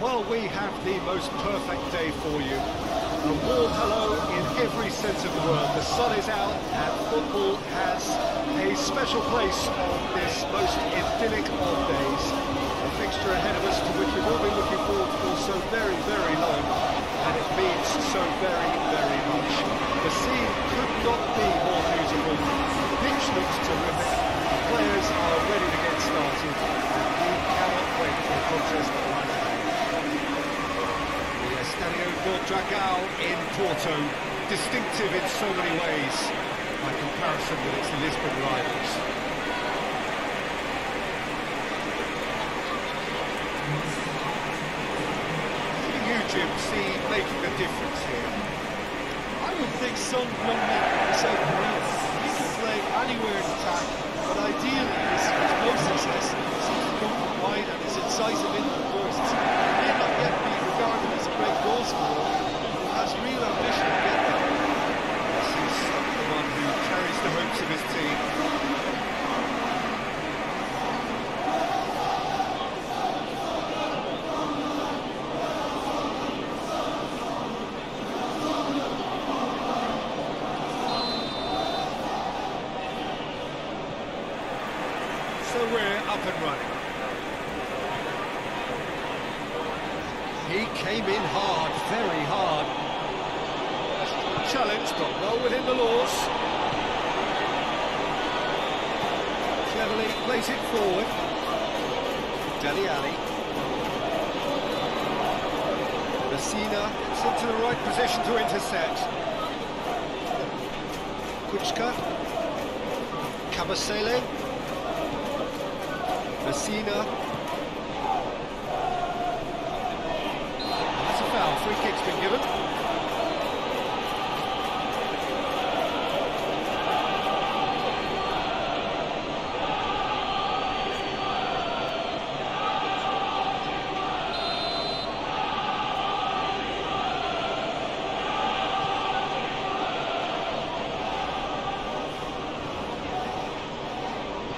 Well, we have the most perfect day for you. A warm hello in every sense of the word. The sun is out and football has a special place on this most idyllic of days. A fixture ahead of us to which we've all been looking forward for so very, very long. And it means so very, very much. The scene could not be more beautiful. The pitch looks terrific. The players are ready to get started. And we cannot wait for the contest that lies ahead. The Estadio do Dragão in Porto, distinctive in so many ways, by comparison with its Lisbon rivals. Do you, Jim, see making a difference here? I would think some young like South Korea. He can play anywhere in attack, but ideally his, his most success come from wide and his incisive inward bursts. He may not yet be regarded as a great has real ambition to get there. This is the one who carries the hopes of his team. So we're up and running. He came in hard, very hard. Challenge, but well within the laws. Cleverley plays it forward. Dele Alli. Masina gets into the right position to intercept. Kucka. Kabasele. Masina.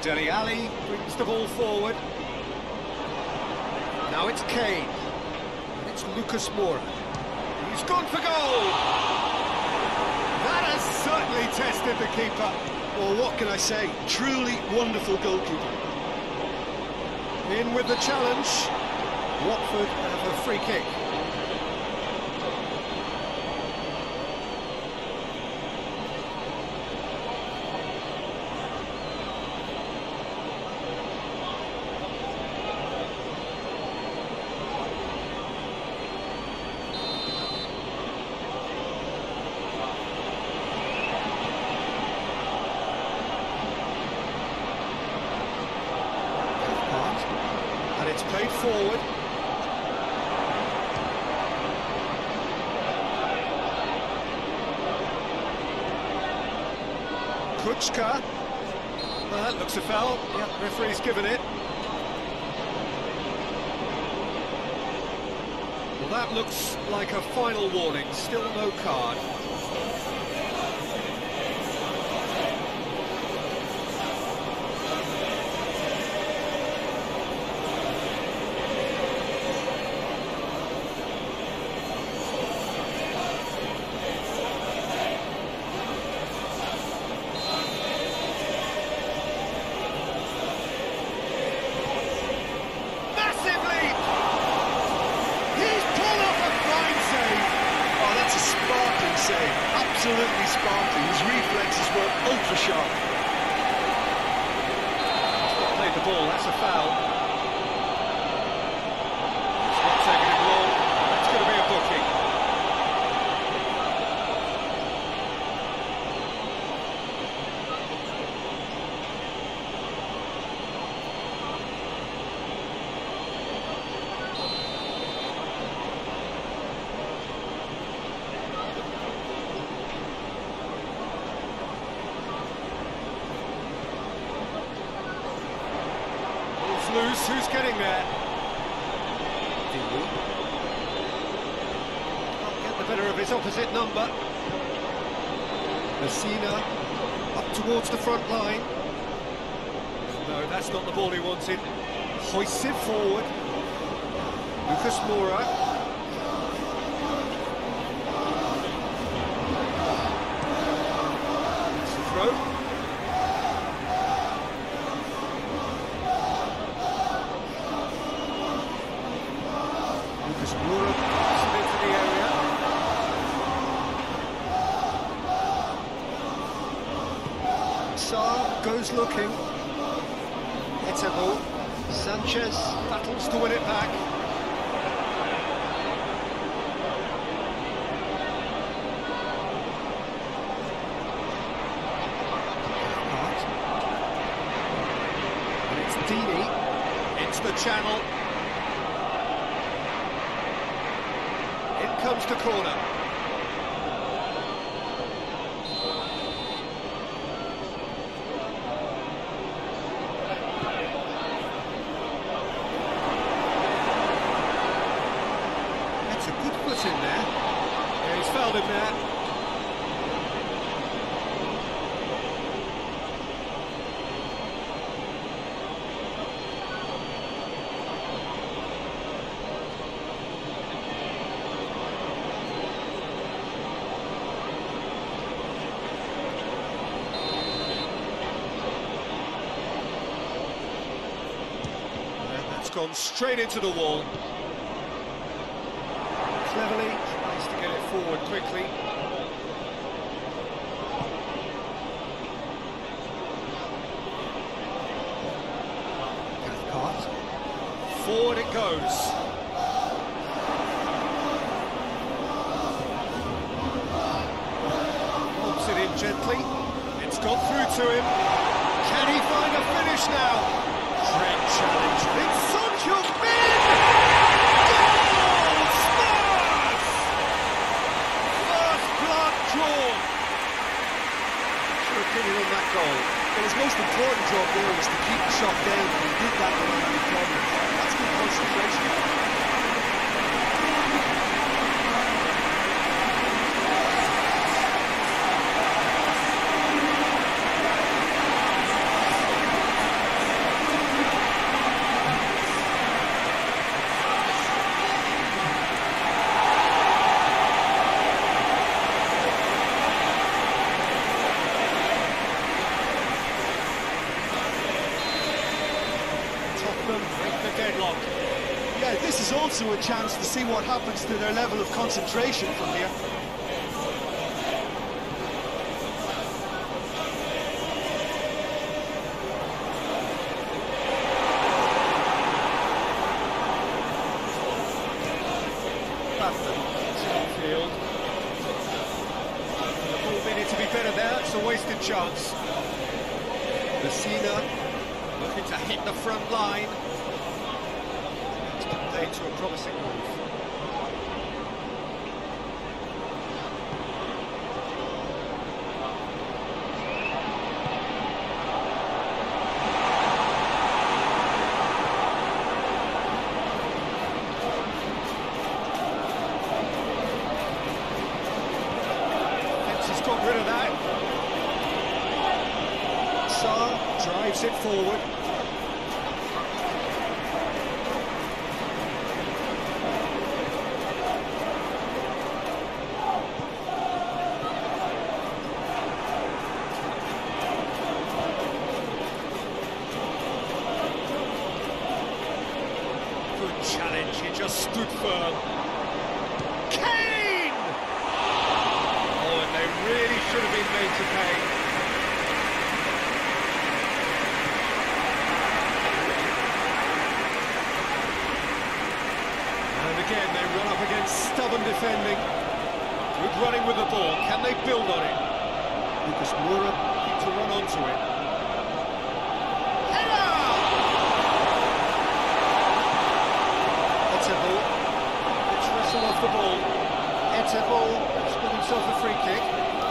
Dele Alli brings the ball forward. Now it's Kane. It's Lucas Moura. He's gone for goal! That has certainly tested the keeper. Well, what can I say? Truly wonderful goalkeeper. In with the challenge. Watford have a free kick. Part. And it's played forward. Kucka. That looks a foul. Yeah, referee's given it. Well, that looks like a final warning. Still no card. Massive leap! He's pulled off a fine save. Oh, that's a sparkling save. Absolutely sparkling. His reflexes were ultra sharp. Played the ball, that's a foul. It's not taking him long. It's going to be a booking. Ball's loose, who's getting there? Can't get the better of his opposite number. Masina up towards the front line. No, that's not the ball he wanted. Hoists it forward. Lucas Moura. It's the throw. Lucas Moura puts it into the area. Goes looking. Etebo. Sanchez battles to win it back. Hart. And it's Deeney into the channel. In comes the corner. That's a good foot in there. Yeah, he's fouled him gone straight into the wall. Cleverley tries to get it forward quickly. Cathcart. Forward it goes. Lobs it in gently. It's got through to him. Can he find a finish now? Great challenge. It's Son Heung-min! Goal! Spurs! First blood drawn. What's your opinion on that goal? Well, his most important job there was to keep the shot down, and he did that without any problem. That's good concentration. Tottenham break the deadlock. Yeah, also a chance to see what happens to their level of concentration from here. Chance. Masina looking to hit the front line. To a promising move. Got rid of that. Drives it forward. Good challenge, he just stood firm. Kane! Oh, and they really should have been made to pay. And again, they run up against stubborn defending. Good running with the ball. Can they build on it? Lucas Moura looking to run onto it. Header! Etebo. Let's wrestle off the ball. Etebo has got himself a free kick.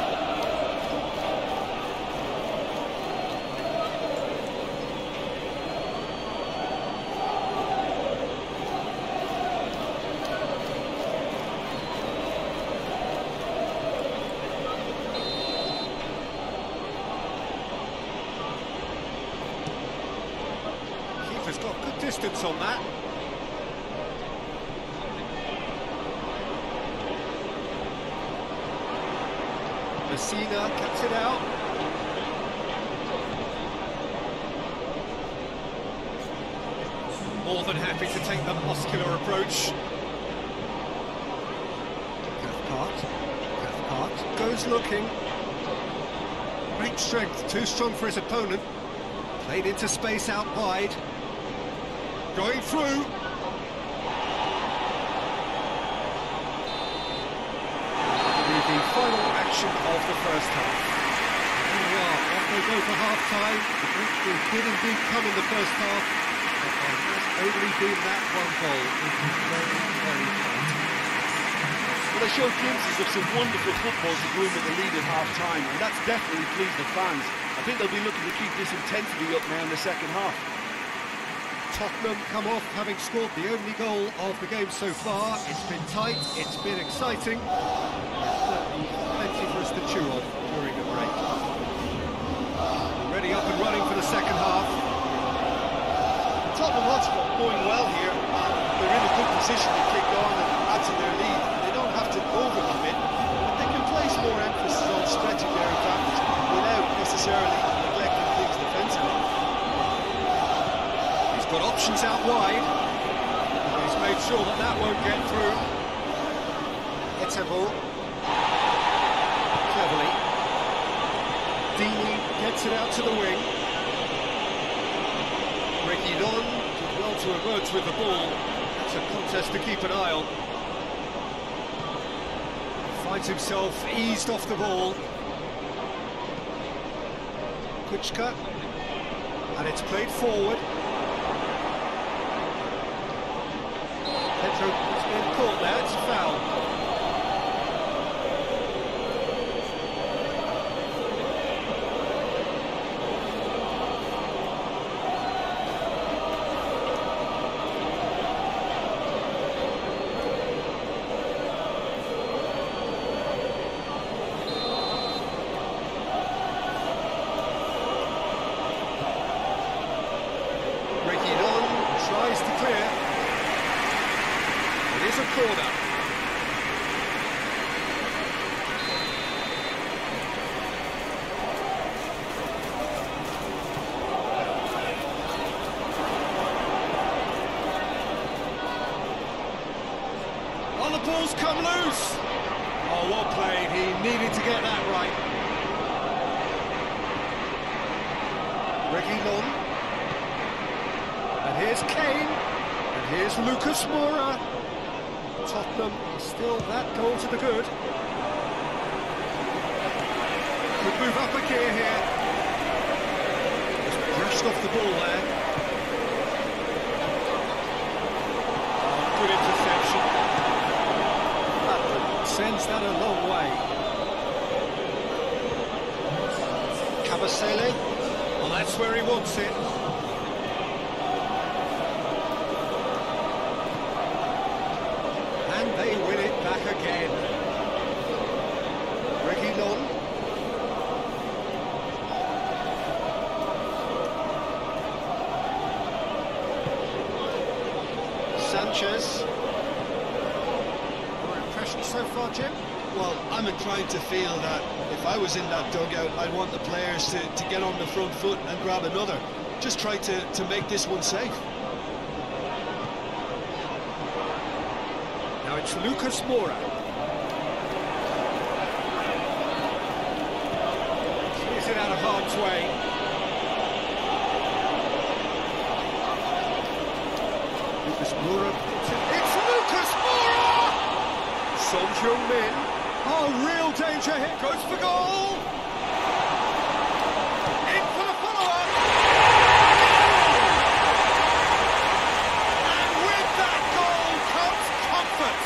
distance on that. Masina cuts it out. More than happy to take the muscular approach. Cathcart, Cathcart goes looking. Great strength, too strong for his opponent. Played into space out wide. Going through. the final action of the first half. We are, off they go for half-time. The breakthrough did indeed come in the first half, but there has only been that one goal. It is very, very tight. Well, they showed glimpses of some wonderful football to groom with the lead at half-time, and that's definitely pleased the fans. I think they'll be looking to keep this intensity up now in the second half. Tottenham come off having scored the only goal of the game so far. It's been tight, it's been exciting. Plenty for us to chew on during the break. Ready up and running for the second half. Tottenham Hotspur going well here. They're in a good position to kick on and add to their lead. They don't have to overcommit, but they can place more emphasis on stretching their advantage without necessarily neglecting things defensively. He's got options out wide. He's made sure that that won't get through. Etebo. Cleverley. Deeney gets it out to the wing. Ricky Don did well to emerge with the ball. That's a contest to keep an eye on. Finds himself eased off the ball. Kucka. And it's played forward. Has caught it's a foul. Ricky Don tries to clear. It is a corner. Oh, the ball's come loose. Oh, well played. He needed to get that right. Long. And here's Kane. And here's Lucas Moura. Tottenham still that goal to the good. Could move up a gear here. Just brushed off the ball there. Oh, good interception. That sends that a long way. Kabasele. Well, that's where he wants it. Feel that if I was in that dugout, I'd want the players to, to get on the front foot and grab another. Just try to, to make this one safe. Now it's Lucas Moura. Clears it out of harm's way. Lucas Moura. It's Lucas Moura! Son Heung-min. Oh, real danger here. Goes for goal. In for the follow-up. And with that goal comes comfort.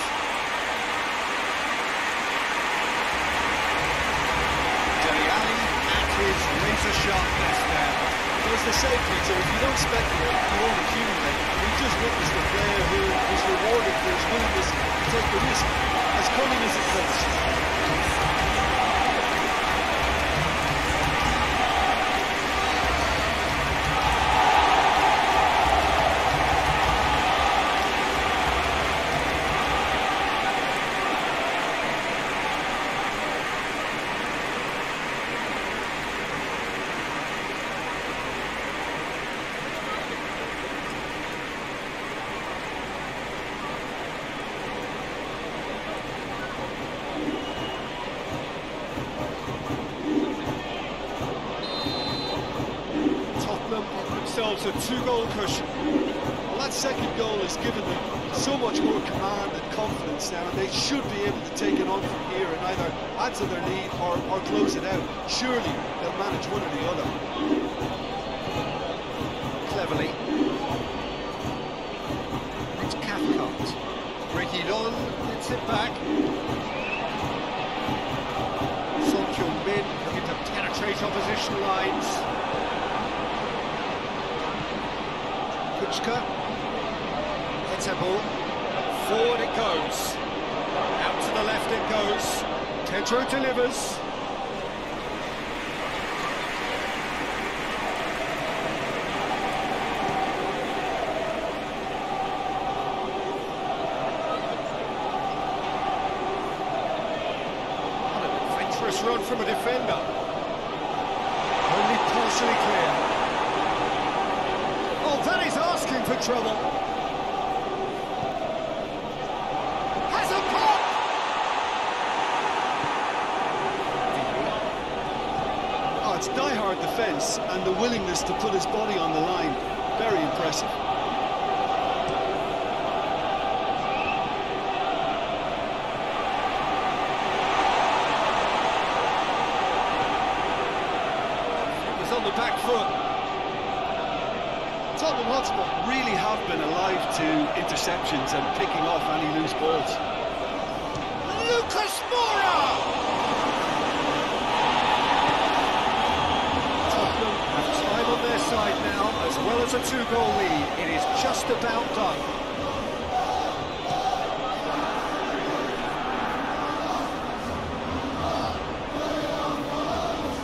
Dele Alli at his razor-sharp best there. But as they say, if you don't speculate, you won't accumulate. We just witnessed a player who was rewarded for his willingness to take the risk, as cunning as it was. A two-goal cushion. Well, that second goal has given them so much more command and confidence now, and they should be able to take it on from here and either add to their lead or, or close it out. Surely they'll manage one or the other. Cleverley. It's Cathcart. Reguilon gets it back. Son Heung-min looking to penetrate opposition lines. Kucka. Etebo. Forward it goes. Out to the left it goes. Pedro delivers. Adventurous run from a defender. Only partially clear. Oh, that is asking for trouble. Has a pop! Oh, it's die-hard defence and the willingness to put his body on the line. Very impressive. Was on the back foot. Tottenham Hotspur really have been alive to interceptions and picking off any loose balls. Lucas Moura! Tottenham have time on their side now, as well as a two-goal lead. It is just about done.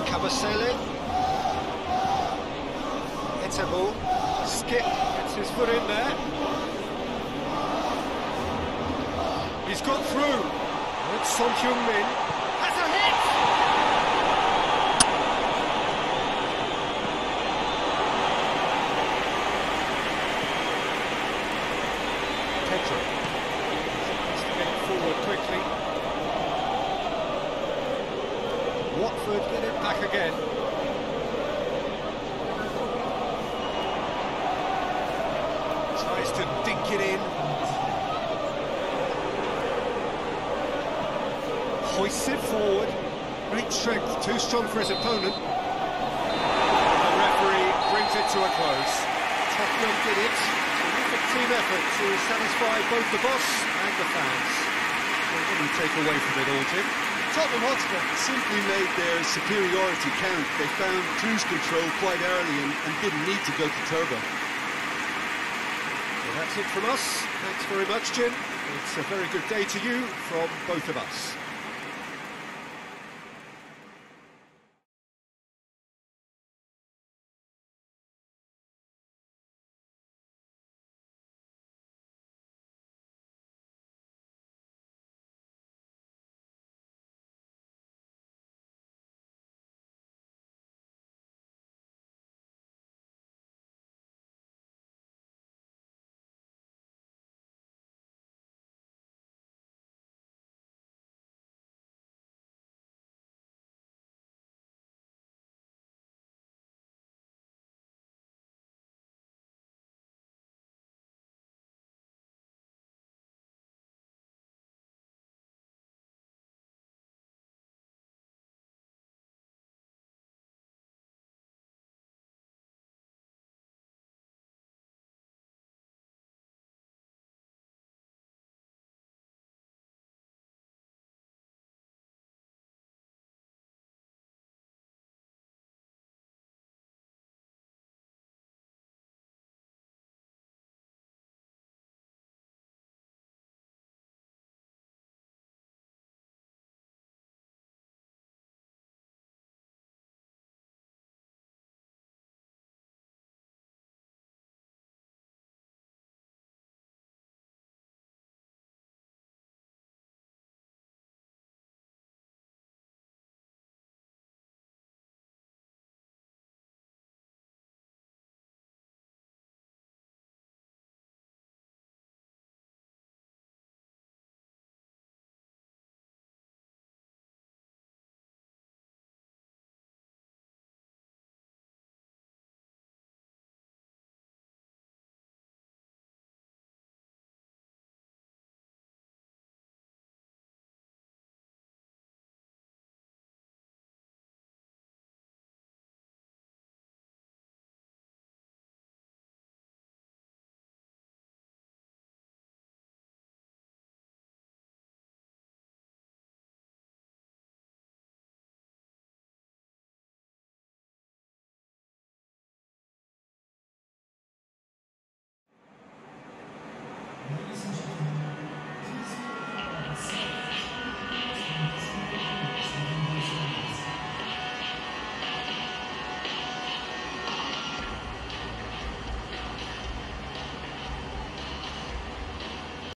Kabasele. Etebo. Skipp gets his foot in there. He's got through. It's Son Heung-min. Has a hit! Pedro. Needs to get it forward quickly. Watford get it back again. Tries to dink it in. hoists it forward. Great strength, too strong for his opponent. The referee brings it to a close. Tottenham did it. Terrific team effort to satisfy both the boss and the fans. What do you take away from it all, Jim? Tottenham Hotspur simply made their superiority count. They found cruise control quite early and, and didn't need to go to turbo. That's it from us. Thanks very much, Jim. It's a very good day to you from both of us.